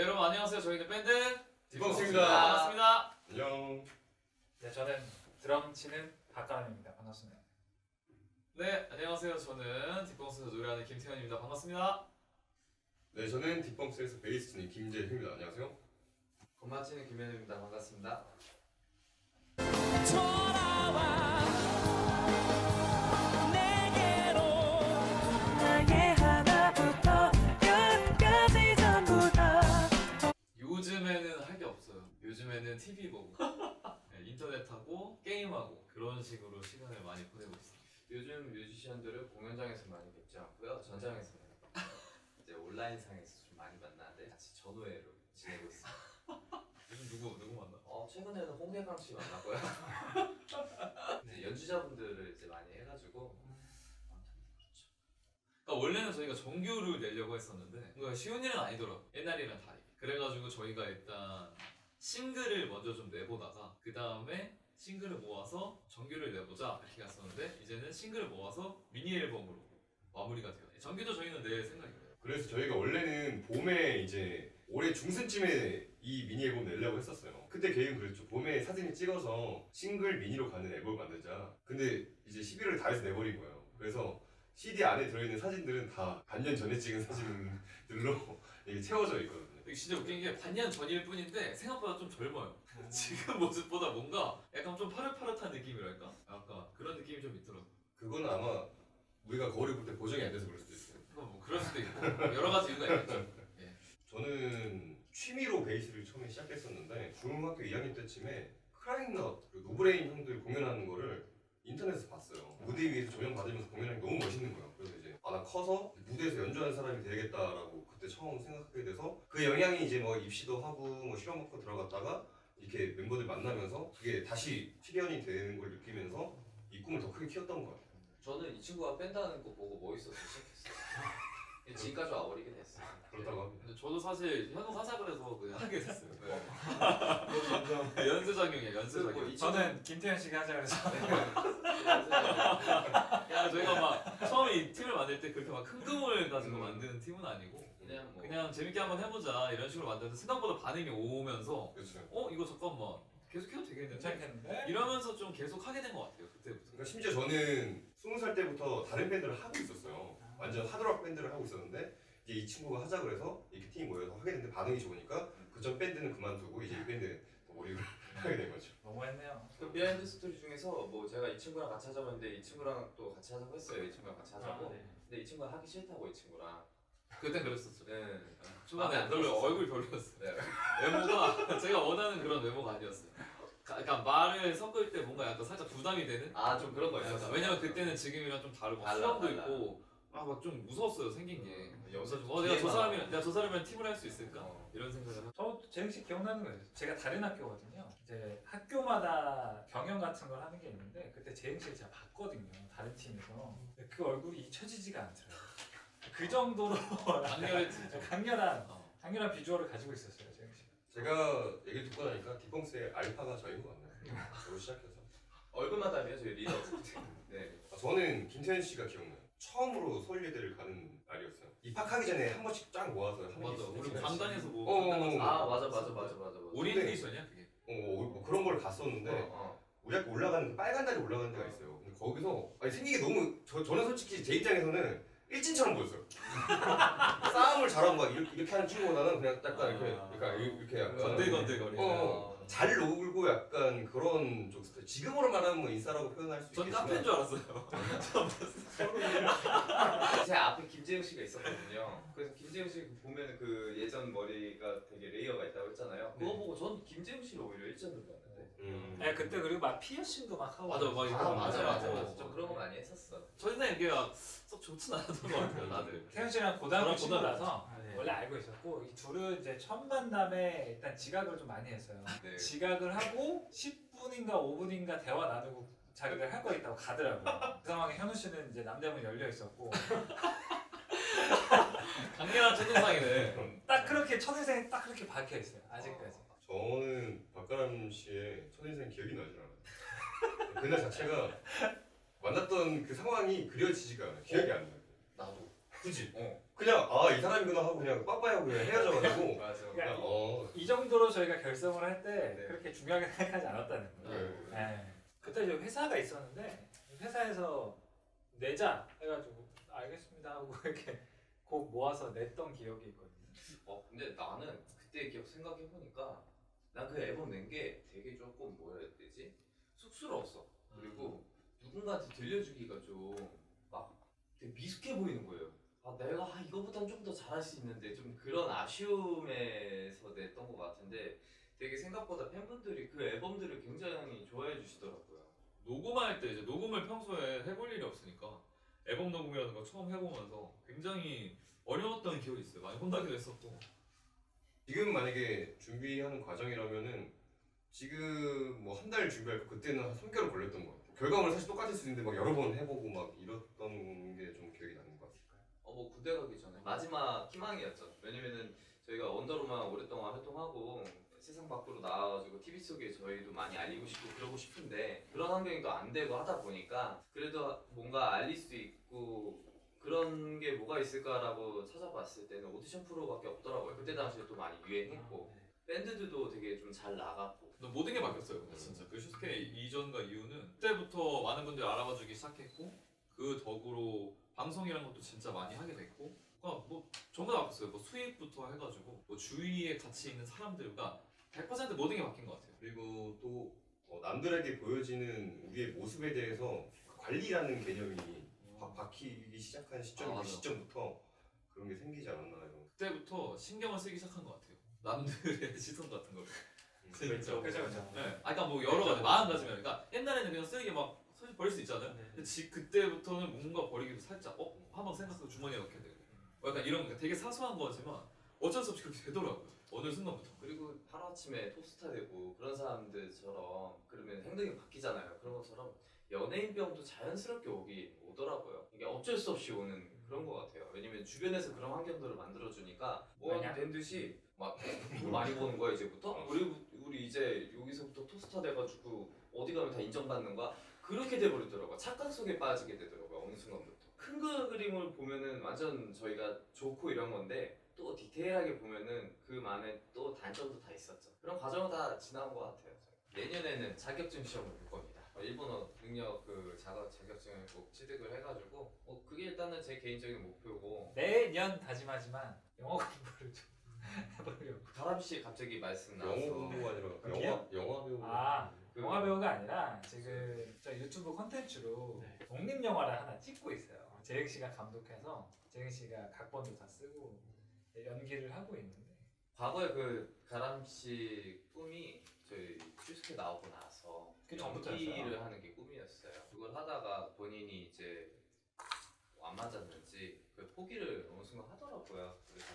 네 여러분 안녕하세요. 저희는 밴드 디펑스입니다. 반갑습니다. 안녕. 네, 저는 드럼 치는 박가은입니다. 반갑습니다. 네 안녕하세요. 저는 뒷봉스에서 노래하는 김태현입니다. 반갑습니다. 네, 저는 딥펑스에서 베이스 치는 김재희입니다. 안녕하세요. 건마치는 김현우입니다. 반갑습니다. 나의 요즘에는 TV 보고 네, 인터넷 하고 게임하고 그런 식으로 시간을 많이 보내고 있어요. 요즘 뮤지션들을 공연장에서 많이 뵙지 않고요. 전장에서 이제 온라인상에서 좀 많이 만나는데 같이 전우회로 지내고 있습니다. 요즘 누구 누구 만나? 어, 최근에는 홍대강 씨 만났고요. 이제 연주자분들을 이제 많이 해가지고. 그러니까 원래는 저희가 정규를 내려고 했었는데 뭔가 쉬운 일은 아니더라고. 옛날이랑 다르게. 그래가지고 저희가 일단 싱글을 먼저 좀 내보다가 그 다음에 싱글을 모아서 정규를 내보자 이렇게 갔었는데 이제는 싱글을 모아서 미니 앨범으로 마무리가 돼요. 정규도 저희는 낼 생각이에요. 그래서 저희가 원래는 봄에 이제 올해 중순쯤에 이 미니 앨범 내려고 했었어요. 그때 계획은 그랬죠. 봄에 사진을 찍어서 싱글 미니로 가는 앨범 만들자. 근데 이제 11월 달에서 내버린 거예요. 그래서 CD 안에 들어있는 사진들은 다 반년 전에 찍은 사진들로 이게 채워져 있거든요. 진짜 웃긴 게 반년 전일 뿐인데 생각보다 좀 젊어요. 지금 모습보다 뭔가 약간 좀 파릇파릇한 느낌이랄까? 약간 그런 느낌이 좀 있더라고. 그거는 아마 우리가 거울을 볼 때 보정이 안 돼서 그럴 수도 있어요. 뭐 그럴 수도 있고 여러 가지 이유가 있겠죠. 저는 취미로 베이스를 처음에 시작했었는데 중학교 2학년 때쯤에 크라잉넛 그리고 노브레인 형들 공연하는 거를 인터넷에서 봤어요. 무대 위에서 조명 받으면서 공연하는 게 너무 멋있는 거예요. 그래서 이제 아 나 커서 무대에서 연주하는 사람이 되겠다라고 처음 생각하게 돼서 그 영향이 이제 뭐 입시도 하고 뭐 실험학교 들어갔다가 이렇게 멤버들 만나면서 그게 다시 실현이 되는 걸 느끼면서 이 꿈을 더 크게 키웠던 것 같아요. 저는 이 친구가 하는 거 보고 멋있어서 시작했어요. 지금까지 와버리게 됐어요. 그렇다고 합니다. 근데 저도 사실 현우 하자 그래서 그냥 하게 됐어요. 네. 연쇄작용이에요, 연쇄작용. 그리고 이 저는 김태현 씨가 하자 그래서 야, 저희가 막 처음에 이 팀을 만들 때 그렇게 막 큰 꿈을 가지고 음. 만드는 팀은 아니고 그냥 뭐 그냥 재밌게 한번 해보자 이런 식으로 만드는데 생각보다 반응이 오면서 그렇죠. 어 이거 잠깐만 계속 해도 되겠는데 괜찮겠는데? 이러면서 좀 계속 하게 된 것 같아요 그때부터. 그러니까 심지어 저는 스무 살 때부터 다른 밴드를 하고 있었어요. 완전 하드락 밴드를 하고 있었는데 이제 이 친구가 하자 그래서 이렇게 팀이 모여서 하게 됐는데 반응이 좋으니까 그전 밴드는 그만두고 이제 이 밴드에 더 몰입을 하게 된 거죠. 너무했네요. 그 비하인드 스토리 중에서 뭐 제가 이 친구랑 같이 하자고 했는데 이 친구랑 또 같이 하자고 했어요. 이 친구랑 같이 하자고. 근데 이 친구가 하기 싫다고 이 친구랑. 그땐 그랬었죠. 네. 초반에 안 별로 들었었어요. 얼굴 별로였어요. 네. 외모가 제가 원하는 그런 외모가 아니었어요. 가- 그러니까 말을 섞을 때 뭔가 약간 살짝 부담이 되는. 아 좀 그런 거 약간 있었어요. 왜냐면 그때는 지금이랑 좀 다르고 달라, 수염도 달라. 있고 아막좀 무서웠어요 생긴 게. 음, 그래서 염색 어 내가 저 뒤에만 사람이랑 내가 저 사람이랑 팀을 할 수 있을까 어. 이런 생각을 하고. 저씨 기억나는 거예요. 제가 다른 학교거든요. 이제 학교마다 경연 같은 걸 하는 게 있는데 그때 재영 씨를 제가 봤거든요. 다른 팀에서. 근데 그 얼굴이 잊혀지지가 않더라고요. 그 정도로 강렬했지. 좀. 강렬한 어. 강렬한 비주얼을 가지고 있었어요, 재영 씨. 제가 얘기 듣고 나니까 디펑스의 알파가 저인 것 같네요. 저로 시작해서. 얼굴만 닮아요 저희 리더. 네. 아, 저는 김태현 씨가 기억나요. 처음으로 서울예대를 가는 날이었어요. 입학하기 전에 한 번씩 쫙 모아서 한 맞아. 번씩 우리 같이. 강단에서 뭐 어, 어, 가서 아 맞아 맞아 맞아 맞아 맞아. 오리엔테이션이야 그게. 어, 뭐, 뭐 그런 걸 갔었는데 어, 어. 우리 학교 올라가는 그 빨간 다리 올라가는 데가 있어요. 근데 거기서 아니, 생긴 게 너무 저, 저는 솔직히 제 입장에서는 일진처럼 보였어요. 싸움을 잘하고 막 이렇게, 이렇게 하는 친구보다는 그냥 약간 이렇게 아. 그러니까 이렇게 약간 건들건들거리는. 어, 어. 잘 놀고 약간 그런 쪽 스타일. 지금으로 말하면 뭐 인싸라고 표현할 수 전 있겠지만 카페인 줄 알았어요. 제 앞에 김재영 씨가 있었거든요. 그래서 김재영 씨 보면 그 예전 머리가 되게 레이어가 있다고 했잖아요. 그거 네. 보고 전 김재영 씨를 오히려 일진으로 봤는데. 음. 네, 그때 그리고 막 피어싱도 막 하고. 맞아, 막 이거 아 맞아 맞아. 맞아. 좀 그런 거 많이 했었어. 저희는 이게 썩 좋진 않았던 것 같아요 다들. 태현 씨랑 고등학교 저랑 고등학교 친구라서 네. 원래 알고 있었고 이 둘은 이제 첫 만남에 일단 지각을 좀 많이 했어요. 네. 지각을 하고 10분인가 5분인가 대화 나누고 자기가 할거 있다고 가더라고요. 그 상황에 현우 씨는 이제 남대문 열려 있었고 강렬한 첫인상이네. 딱 그렇게 첫인상이 딱 그렇게 박혀 있어요. 아직까지. 저는 박가람 씨의 첫인생 기억이 나질 않아요. 그날 자체가 만났던 그 상황이 그려지지가 않아요. 기억이 안 나요. 나도. 굳이. 어. 그냥 아 이 사람이구나 하고 그냥 빠빠이하고 그냥 헤어져가지고 맞아. 그러니까 정도로 저희가 결성을 할 때 네. 그렇게 중요하게 생각하지 않았다는 거예요. 네. 네. 그때 이제 회사가 있었는데 회사에서 내자 해가지고 알겠습니다 하고 이렇게 곡 모아서 냈던 기억이 있거든요. 어 근데 나는 그때 기억 생각해 보니까 난 그 앨범 낸 게 되게 조금 뭐라 해야 되지 쑥스러웠어. 그리고 누군가한테 들려주기가 좀막 되게 미숙해 보이는 거예요. 아 내가 아, 이거보단 좀 더 잘할 수 있는데 좀 그런 아쉬움에서 냈던 것 같은데 되게 생각보다 팬분들이 그 앨범들을 굉장히 좋아해 주시더라고요. 녹음할 때 이제 녹음을 평소에 해볼 일이 없으니까 앨범 녹음이라는 걸 처음 해보면서 굉장히 어려웠던 기억이 있어요. 많이 혼나기도 했었고. 지금 만약에 준비하는 과정이라면은 지금 뭐 한 달 준비할 거 그때는 한 3개월 걸렸던 것 같아요. 결과물은 사실 똑같을 수 있는데 막 여러 번 해보고 막 이랬던 게 좀 기억이 나는 것 같아요. 어 뭐 군대 가기 전에 마지막 희망이었죠. 왜냐면은 저희가 언더로만 오랫동안 활동하고 세상 밖으로 나와가지고 TV 속에 저희도 많이 알리고 싶고 그러고 싶은데 그런 환경이 또 안 되고 하다 보니까 그래도 뭔가 알릴 수 있고 그런 게 뭐가 있을까라고 찾아봤을 때는 오디션 프로밖에 없더라고요. 그때 당시에 또 많이 유행했고 밴드들도 되게 좀 잘 나갔고 모든 게 바뀌었어요. 근데 진짜 그 슈스케 이전과 이후는 그때부터 많은 분들이 알아봐주기 시작했고 그 덕으로 방송이라는 것도 진짜 많이 하게 됐고 그러니까 뭐 전부 다 바뀌었어요. 뭐 수익부터 해가지고 뭐 주위에 같이 있는 사람들과 100% 모든 게 바뀐 것 같아요. 그리고 또 어, 남들에게 보여지는 우리의 모습에 대해서 관리라는 개념이 바, 박히기 시작한 시점 아, 그. 시점부터 그런 게 생기지 않았나 요? 그때부터 신경을 쓰기 시작한 것 같아요. 남들의 시선 같은 거. 진짜. 그죠 그죠. 네. 아, 그러니까 뭐 여러 가지 마음가짐이야. 그러니까 옛날에는 그냥 쓰레기 막 솔직히 버릴 수 있잖아요. 네. 근데 지, 그때부터는 뭔가 버리기도 살짝 어 한번 생각해서 주머니에 넣게 되고. 뭐 약간 이런 거 되게 사소한 거지만 어쩔 수 없이 그렇게 되더라고요. 어느 순간부터. 그리고 하루아침에 톱스타 되고 그런 사람들처럼 그러면 행동이 바뀌잖아요. 그런 것처럼 연예인병도 자연스럽게 오기 오더라고요. 이게 어쩔 수 없이 오는 그런 것 같아요. 왜냐면 주변에서 그런 환경들을 만들어주니까 뭐가 왜냐? 된 듯이 막 돈 많이 버는 거야 이제부터. 우리 우리 이제 여기서부터 톱스타 돼가지고 어디 가면 다 인정받는 거야. 그렇게 돼버리더라고요. 착각 속에 빠지게 되더라고요. 어느 순간부터. 큰그 그림을 보면은 완전 저희가 좋고 이런 건데 또 디테일하게 보면은 그만의 또 단점도 다 있었죠. 그런 과정을 다 지나온 것 같아요. 저희. 내년에는 자격증 시험을 볼 겁니다. 어, 일본어 능력 그 자격 자격증을 꼭 취득을 해가지고 어, 그게 일단은 제 개인적인 목표고 매년 다짐하지만 영어 공부를 좀 해보려고. 가람 씨 갑자기 말씀 나와서 영어 공부가 아니라? 영화 영화 배우. 아 그- 영화 배우가 아니라 지금 저 유튜브 콘텐츠로 독립 영화를 하나 찍고 있어요. 재영 씨가 감독해서 재영 씨가 각본도 다 쓰고 연기를 하고 있는데 과거에 그 가람 씨 꿈이 저희 슈스케 나오고 나서 그 전부터였어요? 연기를 하는 게 꿈이었어요. 그걸 하다가 본인이 이제 안 맞았는지 그 포기를 어느 순간 하더라고요. 그래서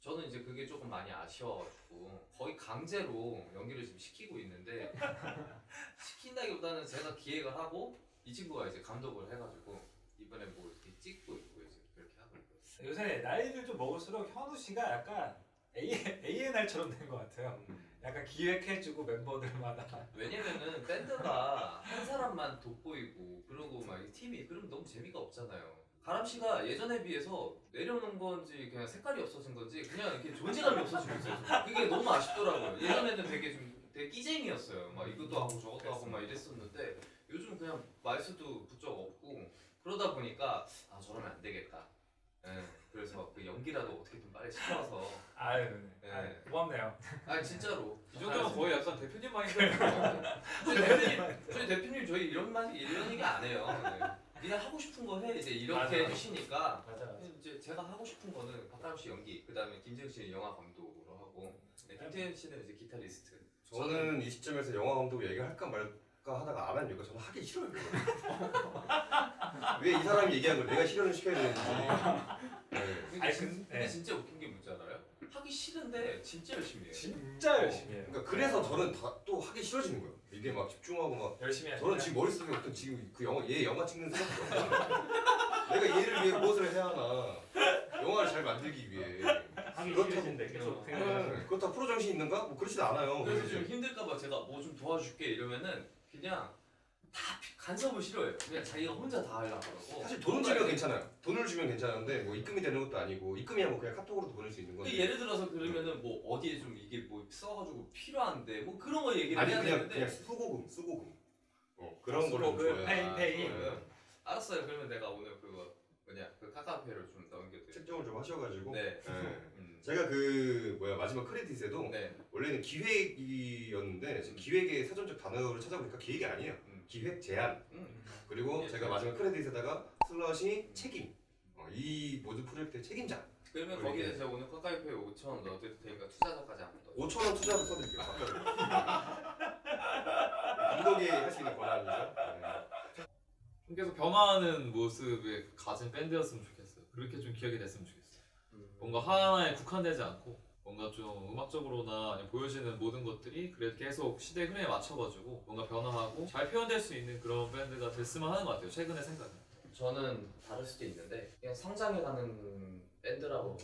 저는 이제 그게 조금 많이 아쉬워가지고 거의 강제로 연기를 지금 시키고 있는데 시킨다기보다는 제가 기획을 하고 이 친구가 이제 감독을 해가지고 이번에 뭐 이렇게 찍고 있고 이제 그렇게 하고 있고 요새 나이를 좀 먹을수록 현우 씨가 약간 A&R처럼 된 것 같아요. 약간 기획해주고 멤버들마다 왜냐면은 밴드가 한 사람만 돋보이고 그러고 막이 팀이 그러면 너무 재미가 없잖아요. 가람 씨가 예전에 비해서 내려놓은 건지 그냥 색깔이 없어진 건지 그냥 이렇게 존재감이 없어지고 있어요. 그게 너무 아쉽더라고요. 예전에는 되게 좀 되게 끼쟁이였어요. 막 이것도 하고 저것도 하고 막 이랬었는데 요즘 그냥 말수도 부쩍 없고 그러다 보니까 아 저러면 안 되겠다. 예, 그래서 그 연기라도 어떻게든 빨리 시켜서 아유, 네. 아유 고맙네요. 아 진짜로 이 정도면 거의 약간 대표님 마인드. 저희 대표님, 저희 대표님 저희 이런 말 이런 얘기 안 해요. 네. 니네 하고 싶은 거 해. 이제 이렇게 맞아. 해주시니까 맞아 맞아. 이제 제가 하고 싶은 거는 박가람 씨 연기, 그 다음에 김재현 씨는 영화 감독으로 하고, 네, 김태현 씨는 이제 기타리스트. 저는 이 시점에서 영화 감독 얘기할까 말까 하다가 안 하는 이유가 저는 하기 싫어요. 왜 이 사람이 얘기한 걸 내가 실현을 시켜야 되는지. 네. 근데, 아니, 진, 근- 근데 네. 진짜 웃긴 게 뭔지 알아요? 하기 싫은데 진짜 열심히 해요. 진짜 열심히 해요. 그러니까 그래서 저는 다 또 하기 싫어지는 거예요. 이게 막 집중하고 막 열심히 해요. 저는 지금 머릿속에 어떤 지금 그 영화 얘 영화 찍는 생각도 없어요. 내가 얘를 위해 무엇을 해야 하나 영화를 잘 만들기 위해 하기 그렇다고- 싫어진데 계속 네, 생각을 그렇다고 프로 정신 있는가? 뭐 그렇지도 않아요. 그래서 좀 힘들까봐 제가 뭐 좀 도와줄게 이러면은 그냥 다 피- 간섭을 싫어해요. 그냥 자기가 혼자 다 하려고 그러고. 사실 돈을 주면 괜찮아요. 돈을 주면 괜찮은데 뭐 입금이 되는 것도 아니고 입금이야 뭐 그냥 카톡으로도 보낼 수 있는 그 건데. 예를 들어서 그러면은 뭐 어디에 좀 이게 써가지고 필요한데 뭐 그런 거 얘기를 아니 해야 그냥 되는데 그냥 수고금 수고금 어 그런 아, 거를 좀 수고금, 줘야 페이, 페이. 아, 알았어요. 그러면 내가 오늘 그거 뭐냐 그 카카오페이로 좀 넘겨드릴게요. 책정을 좀 하셔가지고 네. 네. 음. 제가 그 뭐야 마지막 크레딧에도 네. 원래는 기획이었는데 지금 음. 기획의 사전적 단어를 찾아보니까 기획이 아니에요. 음. 기획 제안 음. 그리고 예, 제가 예. 마지막 크레딧에다가 슬러시 책임 어, 이 모든 프로젝트의 책임자 그러면. 거기에 제가 오늘 카카오페이 5천 원 넣어드릴 테니까 투자자까지 한번 넣어. 5천 원 투자로 써드릴게요. 감독이 할수 있는 권한이죠. 네. 좀 계속 변화하는 모습의 그 가진 밴드였으면 좋겠어요. 그렇게 좀 기억이 됐으면 좋겠어요. 뭔가 하나에 국한되지 않고 뭔가 좀 음악적으로나 아니면 보여지는 모든 것들이 그래도 계속 시대 흐름에 맞춰가지고 뭔가 변화하고 잘 표현될 수 있는 그런 밴드가 됐으면 하는 것 같아요. 최근의 생각은. 저는 다를 수도 있는데 그냥 성장해가는 밴드라고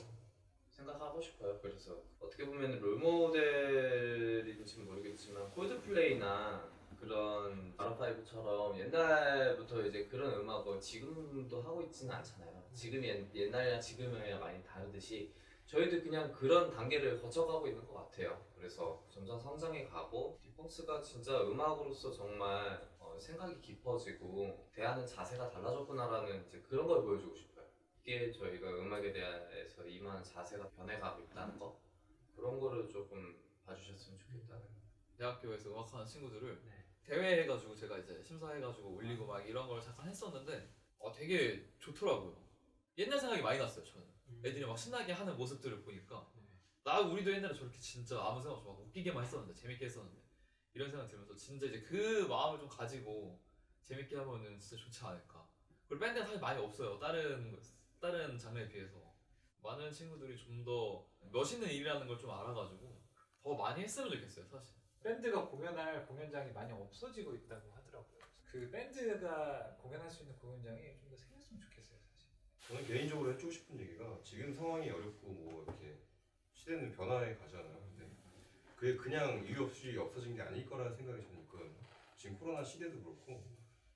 생각하고 싶어요. 그래서 어떻게 보면 롤모델인지는 모르겠지만 콜드플레이나 그런 마룬파이브처럼 옛날부터 이제 그런 음악을 지금도 하고 있지는 않잖아요. 지금이 옛- 옛날이랑 지금이랑 많이 다르듯이 저희도 그냥 그런 단계를 거쳐가고 있는 것 같아요. 그래서 점점 성장해 가고 디펑스가 진짜 음악으로서 정말 어, 생각이 깊어지고 대하는 자세가 달라졌구나라는 이제 그런 걸 보여주고 싶어요. 이게 저희가 음악에 대해서 임하는 자세가 변해가고 있다는 거 그런 거를 조금 봐주셨으면 좋겠다는. 대학교에서 음악하는 친구들을 네. 대회 해가지고 제가 이제 심사해가지고 올리고 막 이런 걸 잠깐 했었는데 어, 되게 좋더라고요. 옛날 생각이 많이 났어요 저는. 애들이 막 신나게 하는 모습들을 보니까 나 우리도 옛날에 저렇게 진짜 아무 생각 없이 막 웃기게만 했었는데 재밌게 했었는데 이런 생각 들면서 진짜 이제 그 마음을 좀 가지고 재밌게 하면은 진짜 좋지 않을까. 그리고 밴드가 사실 많이 없어요. 다른 거- 다른 장르에 비해서 많은 친구들이 좀 더 멋있는 일이라는 걸 좀 알아가지고 더 많이 했으면 좋겠어요 사실. 밴드가 공연할 공연장이 많이 없어지고 있다고 하더라고요. 그 밴드가 공연할 수 있는 공연장이 좀 더 생겼으면 좋겠어요. 저는 개인적으로 해주고 싶은 얘기가 지금 상황이 어렵고 뭐 이렇게 시대는 변화해 가잖아요. 근데 그게 그냥 이유 없이 없어진 게 아닐 거라는 생각이 저는 있거든요. 지금 코로나 시대도 그렇고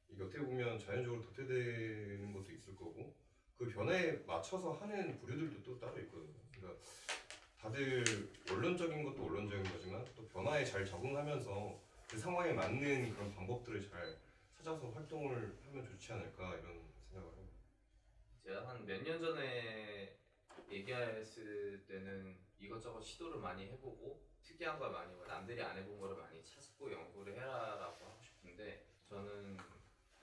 이게 어떻게 보면 자연적으로 도태되는 것도 있을 거고 그 변화에 맞춰서 하는 부류들도 또 따로 있거든요. 그러니까 다들 원론적인 것도 원론적인 거지만 또 변화에 잘 적응하면서 그 상황에 맞는 그런 방법들을 잘 찾아서 활동을 하면 좋지 않을까 이런 생각을 합니다. 제가 한 몇 년 전에 얘기했을 때는 이것저것 시도를 많이 해보고 특이한 걸 많이 뭐 남들이 안 해본 거를 많이 찾고 연구를 해라라고 하고 싶은데 저는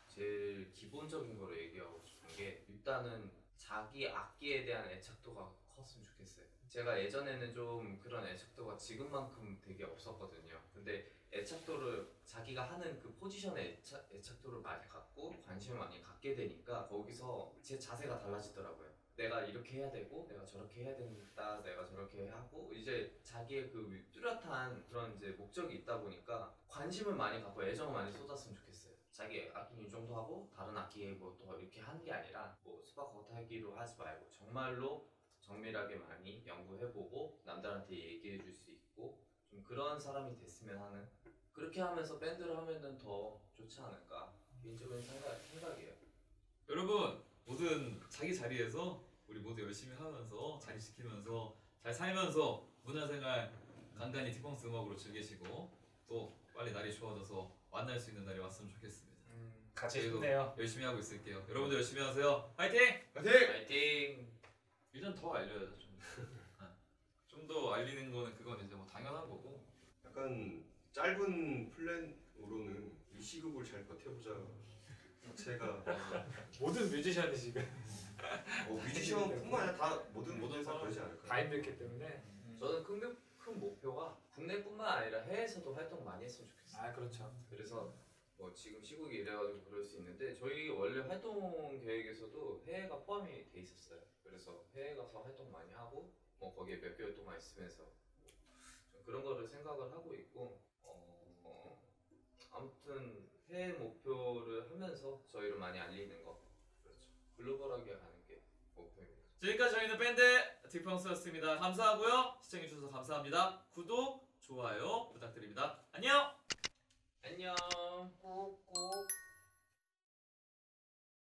제일 기본적인 거로 얘기하고 싶은 게 일단은 자기 악기에 대한 애착도가 컸으면 좋겠어요. 제가 예전에는 좀 그런 애착도가 지금만큼 되게 없었거든요. 근데 애착도를 자기가 하는 그 포지션에 애착, 애착도를 많이 갖고 관심을 많이 갖게 되니까 거기서 제 자세가 달라지더라고요. 내가 이렇게 해야 되고 내가 저렇게 해야 된다 내가 저렇게 하고 이제 자기의 그 뚜렷한 그런 이제 목적이 있다 보니까 관심을 많이 갖고 애정을 많이 쏟았으면 좋겠어요. 자기 악기는 이 정도 하고 다른 악기에 뭐 더 이렇게 하는 게 아니라 뭐 수박 겉하기로 하지 말고 정말로 정밀하게 많이 연구해보고 남들한테 얘기해 줄 수 있고 좀 그런 사람이 됐으면 하는 그렇게 하면서 밴드를 하면은 더 좋지 않을까 개인적인 생각, 생각이에요. 여러분 모든 자기 자리에서 우리 모두 열심히 하면서 자리 지키면서 잘 살면서 문화생활 간간히 티펑스 음악으로 즐기시고 또 빨리 날이 좋아져서 만날 수 있는 날이 왔으면 좋겠습니다. 같이 저희도 힘내요. 열심히 하고 있을게요. 여러분도 열심히 하세요. 파이팅! 파이팅! 파이팅! 일단 더 알려야죠. 좀더 알리는 거는 그건 이제 뭐 당연한 거고 약간 짧은 플랜으로는 이 시국을 잘 버텨보자 자체가 모든 뮤지션이 지금 어, 뮤지션뿐만 아니라 다 모든 모든 사람 그러지 다 않을까요? 힘들기 때문에. 저는 큰, 큰 목표가 국내뿐만 아니라 해외에서도 활동 많이 했으면 좋겠어요. 아 그렇죠. 그래서 뭐 지금 시국이 이래가지고 그럴 수 있는데 저희 원래 활동 계획에서도 해외가 포함이 돼 있었어요. 그래서 해외 가서 활동 많이 하고 뭐 거기에 몇 개월 동안 있으면서 좀 그런 거를 생각을 하고 있고 어, 아무튼 해외 목표를 하면서 저희를 많이 알리는 거 그렇죠. 글로벌하게 가는 게 목표입니다. 지금까지 저희는 밴드 티펑스였습니다. 감사하고요. 시청해주셔서 감사합니다. 구독, 좋아요 부탁드립니다. 안녕! 안녕. 꾹꾹.